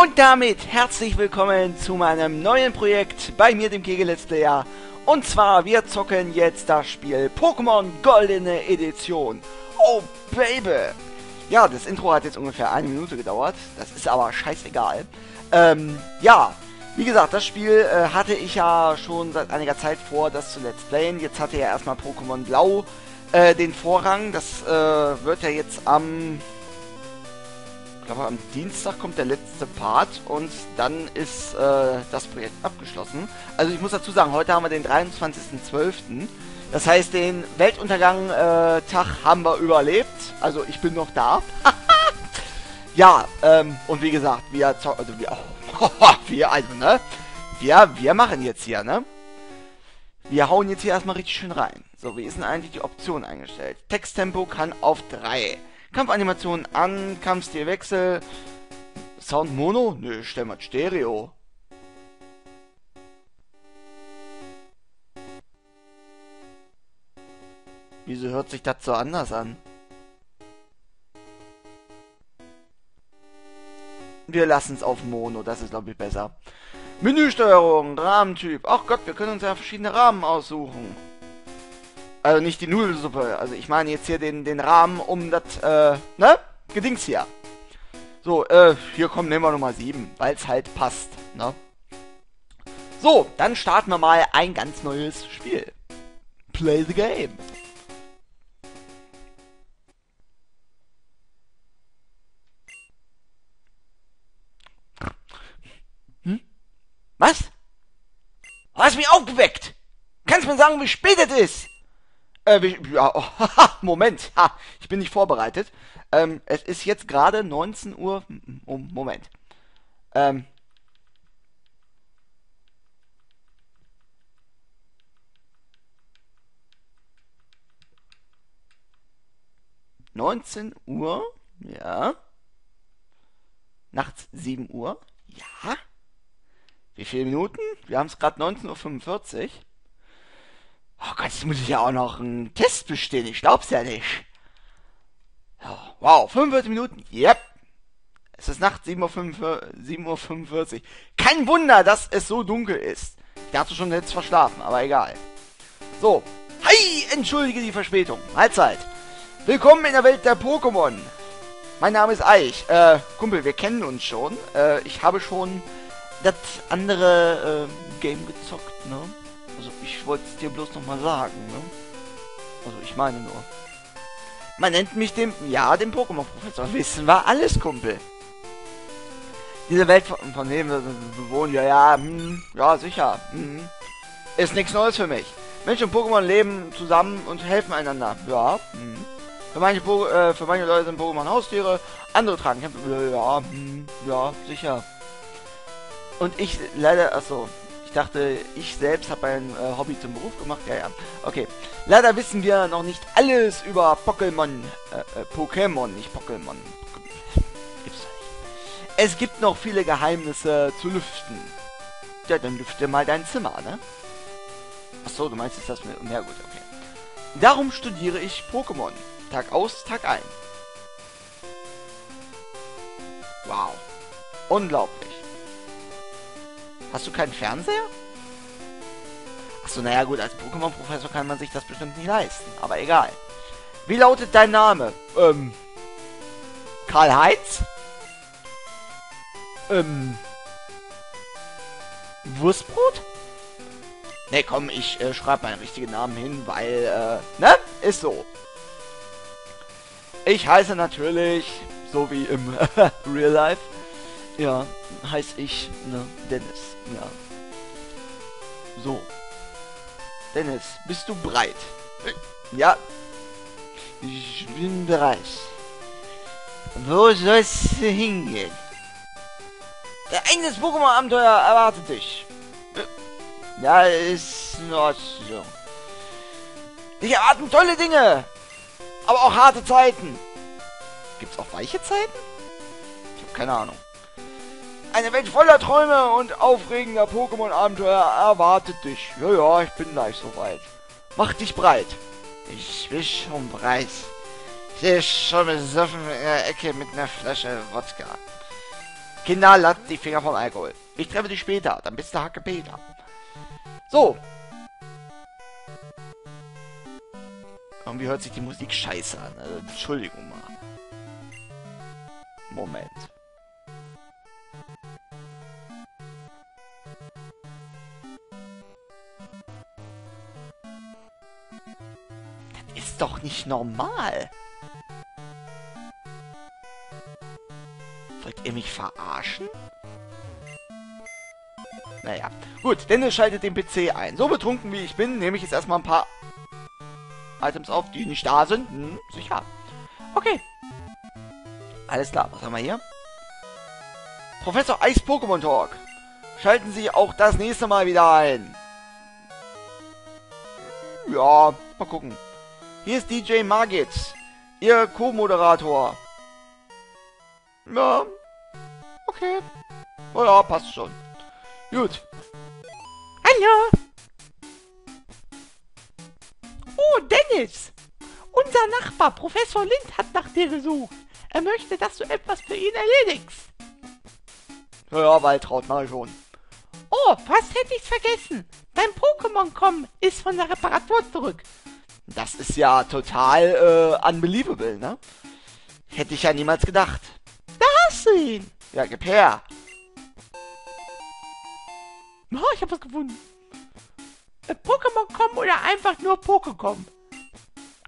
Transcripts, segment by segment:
Und damit herzlich willkommen zu meinem neuen Projekt bei mir, dem Kegel Let's Player. Und zwar, wir zocken jetzt das Spiel Pokémon Goldene Edition. Oh, Baby! Ja, das Intro hat jetzt ungefähr eine Minute gedauert. Das ist aber scheißegal. Ähm, ja, wie gesagt, das Spiel äh, hatte ich ja schon seit einiger Zeit vor, das zu Let's Playen. Jetzt hatte ja erstmal Pokémon Blau äh, den Vorrang. Das äh, wird ja jetzt am glaube, am Dienstag kommt der letzte Part und dann ist äh, das Projekt abgeschlossen. Also ich muss dazu sagen, heute haben wir den 23.12. Das heißt, den Weltuntergang-Tag äh, haben wir überlebt. Also ich bin noch da. ja, ähm, und wie gesagt, wir also wir, wir, also, ne? Wir, wir machen jetzt hier, ne? Wir hauen jetzt hier erstmal richtig schön rein. So, wie ist denn eigentlich die Option eingestellt? Texttempo kann auf 3. Kampfanimation an, Kampfstilwechsel. Sound Mono? Nö, stell mal Stereo. Wieso hört sich das so anders an? Wir lassen es auf Mono, das ist glaube ich besser. Menüsteuerung, Rahmentyp. Ach Gott, wir können uns ja verschiedene Rahmen aussuchen. Also nicht die Nudelsuppe. Also ich meine jetzt hier den, den Rahmen um das, äh, ne? Gedings hier. So, äh, hier kommen nehmen wir Nummer 7, weil es halt passt, ne? So, dann starten wir mal ein ganz neues Spiel. Play the game. Hm? Was? Du hast mich aufgeweckt! Kannst mir sagen, wie spät es ist? Äh, ja, oh, Moment, ha, ich bin nicht vorbereitet. Ähm, es ist jetzt gerade 19 Uhr. Oh, Moment. Ähm. Neunzehn Uhr, ja. Nachts 7 Uhr, ja. Wie viele Minuten? Wir haben es gerade 19.45 Uhr. Oh Gott, jetzt muss ich ja auch noch einen Test bestehen. Ich glaub's ja nicht. Wow, 45 Minuten. Yep. Es ist Nacht 7.45 Uhr. Kein Wunder, dass es so dunkel ist. Ich dachte schon, jetzt verschlafen, aber egal. So. Hi, entschuldige die Verspätung. Mahlzeit. Willkommen in der Welt der Pokémon. Mein Name ist Eich. Äh, Kumpel, wir kennen uns schon. Äh, ich habe schon das andere äh, Game gezockt, ne? Ich wollte es dir bloß nochmal sagen, ne? Also ich meine nur. Man nennt mich dem, ja, dem Pokémon-Professor. Wissen wir alles, Kumpel. Diese Welt, von, von dem wir bewohnen, ja, ja, hm, ja, sicher. Hm, ist nichts Neues für mich. Menschen und Pokémon leben zusammen und helfen einander. Ja, hm. Für manche, po äh, für manche Leute sind Pokémon Haustiere, andere tragen Kämpfe. Ja, hm, ja, sicher. Und ich leider, achso, ich dachte, ich selbst habe ein äh, Hobby zum Beruf gemacht. Ja, ja. Okay. Leider wissen wir noch nicht alles über Pokémon. Äh, äh, Pokémon, nicht Pokémon. Gibt's nicht. Es gibt noch viele Geheimnisse zu lüften. Ja, dann lüfte mal dein Zimmer, ne? Achso, du meinst jetzt das mit... Ja gut, okay. Darum studiere ich Pokémon. Tag aus, Tag ein. Wow. Unglaublich. Hast du keinen Fernseher? Achso, naja gut, als Pokémon-Professor kann man sich das bestimmt nicht leisten. Aber egal. Wie lautet dein Name? Ähm. Karl-Heinz? Ähm. Wurstbrot? Ne, komm, ich äh, schreibe meinen richtigen Namen hin, weil, äh, ne? Ist so. Ich heiße natürlich, so wie im Real Life, ja, heiße ich, ne, Dennis, ja. So. Dennis, bist du bereit? Ja. Ich bin bereit. Wo soll's hingehen? Der Ende des Pokémon-Abenteuer erwartet dich. Ja, ist in Ordnung. Dich erwarten tolle Dinge. Aber auch harte Zeiten. Gibt's auch weiche Zeiten? Ich habe keine Ahnung. Eine Welt voller Träume und aufregender Pokémon-Abenteuer erwartet dich. Ja, ja, ich bin gleich soweit. Mach dich breit. Ich bin schon breit. Ich stehe schon besoffen in der Ecke mit einer Flasche Wodka. Kinder, lasst die Finger vom Alkohol. Ich treffe dich später, dann bist du Hacke Peter. So. Irgendwie hört sich die Musik scheiße an. Also, Entschuldigung mal. Moment. Ist doch nicht normal. Wollt ihr mich verarschen? Naja, gut, Dennis schaltet den PC ein. So betrunken wie ich bin, nehme ich jetzt erstmal ein paar Items auf, die nicht da sind. Hm, sicher. Okay. Alles klar, was haben wir hier? Professor Eis Pokémon Talk. Schalten Sie auch das nächste Mal wieder ein. Ja, mal gucken. Hier ist DJ Margit, Ihr Co-Moderator. Ja, okay. Oh ja, passt schon. Gut. Hallo. Oh, Dennis. Unser Nachbar, Professor Lind, hat nach dir gesucht. Er möchte, dass du etwas für ihn erledigst. Ja, Waltraud, mach ich schon. Oh, fast hätte ich's vergessen. Dein Pokémon-Com ist von der Reparatur zurück. Das ist ja total äh, unbelievable, ne? Hätte ich ja niemals gedacht. Da hast du ihn. Ja, gib her. Oh, ich hab was gefunden. Äh, Pokémon.com oder einfach nur Pokécom.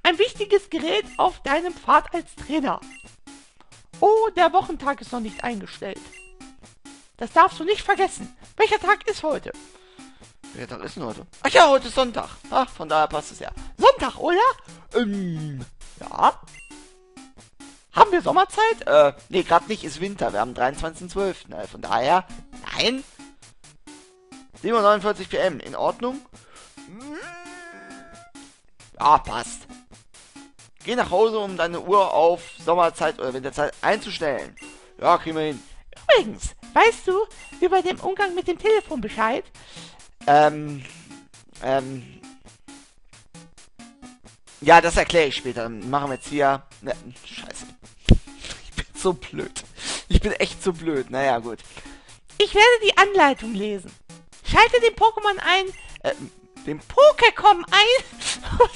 Ein wichtiges Gerät auf deinem Pfad als Trainer. Oh, der Wochentag ist noch nicht eingestellt. Das darfst du nicht vergessen. Welcher Tag ist heute? Welcher Tag ist denn heute? Ach ja, heute ist Sonntag. Ach, von daher passt es ja. Sonntag, oder? Ähm, ja. Haben wir Sommerzeit? Äh, nee, gerade nicht, ist Winter. Wir haben 23.12. Äh, von daher, nein. 7.49 PM, in Ordnung? Ja, passt. Geh nach Hause, um deine Uhr auf Sommerzeit oder Winterzeit einzustellen. Ja, kriegen wir hin. Übrigens, weißt du über den Umgang mit dem Telefon Bescheid? Ähm, ähm. Ja, das erkläre ich später. Dann machen wir jetzt hier. Ne, scheiße. Ich bin so blöd. Ich bin echt so blöd. Naja, gut. Ich werde die Anleitung lesen. Schalte den Pokémon ein. Äh, den Pokécom ein.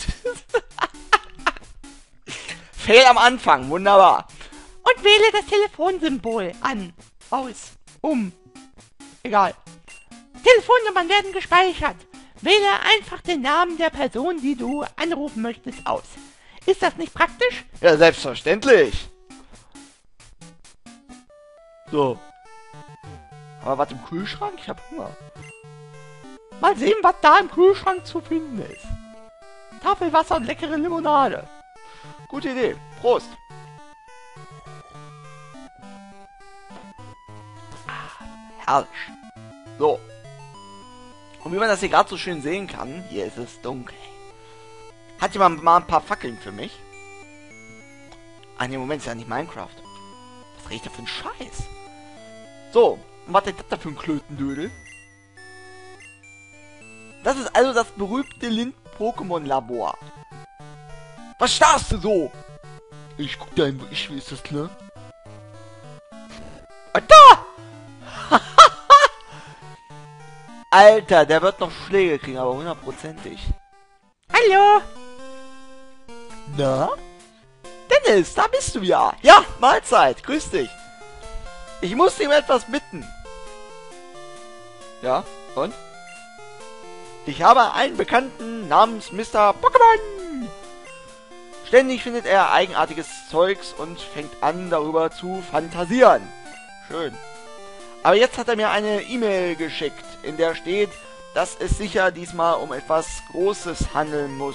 Fail am Anfang. Wunderbar. Und wähle das Telefonsymbol an. Aus. Um. Egal. Telefonnummern werden gespeichert. Wähle einfach den Namen der Person, die du anrufen möchtest, aus. Ist das nicht praktisch? Ja, selbstverständlich. So. Aber was im Kühlschrank? Ich hab Hunger. Mal sehen, was da im Kühlschrank zu finden ist. Tafelwasser und leckere Limonade. Gute Idee. Prost. Ah, herrlich. So. Und wie man das hier gerade so schön sehen kann, hier ist es dunkel. Hat jemand mal ein paar Fackeln für mich? Ah, ne, Moment, ist ja nicht Minecraft. Was riecht da für ein Scheiß? So, und was ist das da für ein Klötendödel? Das ist also das berühmte Lind-Pokémon-Labor. Was starrst du so? Ich guck dein ich ist das klar? Alter, der wird noch Schläge kriegen, aber hundertprozentig. Hallo? Na? Dennis, da bist du ja. Ja, Mahlzeit, grüß dich. Ich muss ihm etwas bitten. Ja, und? Ich habe einen Bekannten namens Mr. Pokémon. Ständig findet er eigenartiges Zeugs und fängt an, darüber zu fantasieren. Schön. Aber jetzt hat er mir eine E-Mail geschickt, in der steht, dass es sicher diesmal um etwas Großes handeln muss.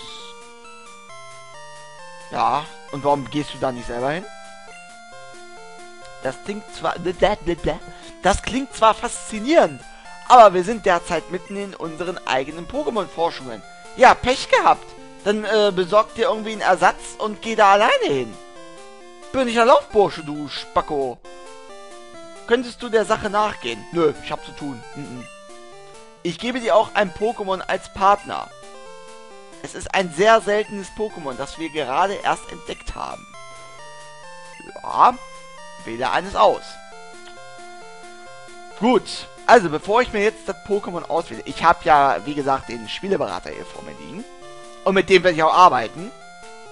Ja, und warum gehst du da nicht selber hin? Das klingt zwar... Das klingt zwar faszinierend, aber wir sind derzeit mitten in unseren eigenen Pokémon-Forschungen. Ja, Pech gehabt. Dann äh, besorgt dir irgendwie einen Ersatz und geh da alleine hin. Bin ich ein Laufbursche, du Spacko. Könntest du der Sache nachgehen? Nö, ich hab zu tun. Ich gebe dir auch ein Pokémon als Partner. Es ist ein sehr seltenes Pokémon, das wir gerade erst entdeckt haben. Ja, wähle eines aus. Gut, also bevor ich mir jetzt das Pokémon auswähle, ich habe ja, wie gesagt, den Spieleberater hier vor mir liegen. Und mit dem werde ich auch arbeiten.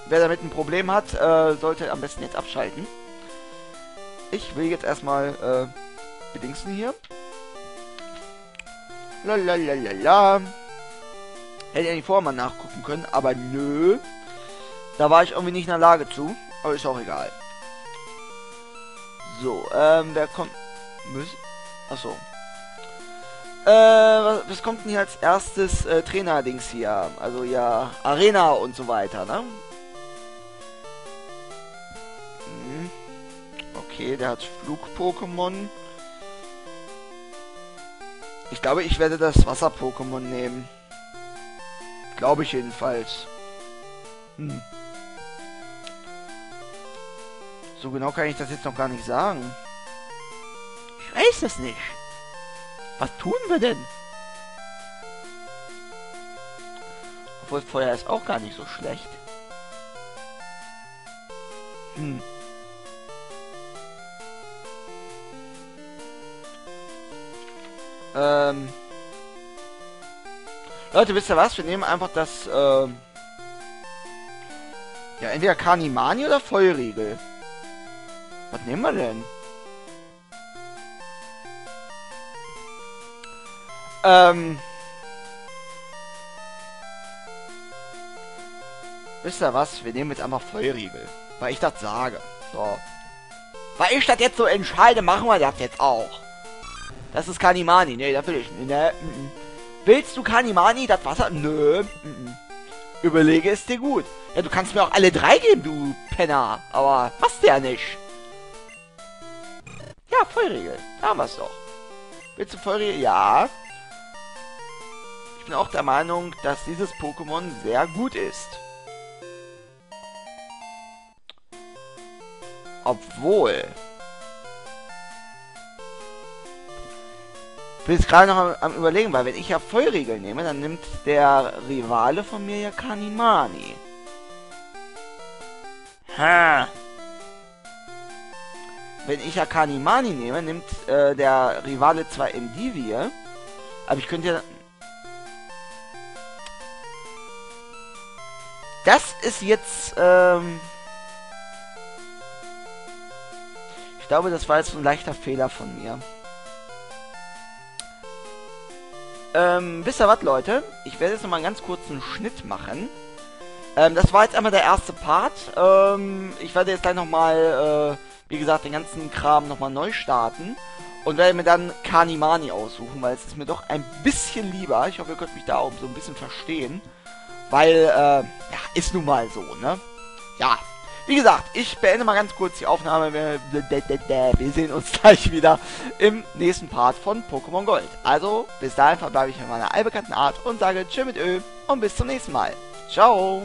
Wer damit ein Problem hat, äh, sollte am besten jetzt abschalten. Ich will jetzt erstmal, äh, bedingsten hier. Lalalala. Hätte ich vorher mal nachgucken können, aber nö. Da war ich irgendwie nicht in der Lage zu. Aber ist auch egal. So, ähm, wer kommt... Müssen... Achso. Äh, was, was kommt denn hier als erstes äh, Trainer-Dings hier? Also ja, Arena und so weiter, ne? Okay, der hat Flug-Pokémon. Ich glaube, ich werde das Wasser-Pokémon nehmen. Glaube ich jedenfalls. Hm. So genau kann ich das jetzt noch gar nicht sagen. Ich weiß es nicht. Was tun wir denn? Obwohl Feuer ist auch gar nicht so schlecht. Hm. Ähm. Leute, wisst ihr was? Wir nehmen einfach das, ähm... Ja, entweder Kanimani oder Feuerriegel. Was nehmen wir denn? Ähm... Wisst ihr was? Wir nehmen jetzt einfach Feuerriegel. Weil ich das sage. So. Weil ich das jetzt so entscheide, machen wir das jetzt auch. Das ist Kanimani. Nee, das will ich nicht. Nee, mm -mm. Willst du Kanimani, das Wasser? Nö. Mm Überlege es dir gut. Ja, du kannst mir auch alle drei geben, du Penner. Aber passt ja nicht. Ja, Feuerriegel. Da haben wir es doch. Willst du Feuerriegel? Ja. Ich bin auch der Meinung, dass dieses Pokémon sehr gut ist. Obwohl... bin jetzt gerade noch am, am, überlegen, weil wenn ich ja Feuerriegel nehme, dann nimmt der Rivale von mir ja Kanimani. Ha. Wenn ich ja Kanimani nehme, nimmt äh, der Rivale zwar Endivir, aber ich könnte ja... Das ist jetzt, ähm... Ich glaube, das war jetzt ein leichter Fehler von mir. Ähm, wisst ihr was, Leute? Ich werde jetzt nochmal einen ganz kurzen Schnitt machen. Ähm, das war jetzt einmal der erste Part. Ähm, ich werde jetzt gleich nochmal, äh, wie gesagt, den ganzen Kram nochmal neu starten. Und werde mir dann Kanimani aussuchen, weil es ist mir doch ein bisschen lieber. Ich hoffe, ihr könnt mich da auch so ein bisschen verstehen. Weil, äh, ja, ist nun mal so, ne? Ja, wie gesagt, ich beende mal ganz kurz die Aufnahme. Wir, sehen uns gleich wieder im nächsten Part von Pokémon Gold. Also, bis dahin verbleibe ich mit meiner allbekannten Art und sage Tschö mit Ö und bis zum nächsten Mal. Ciao!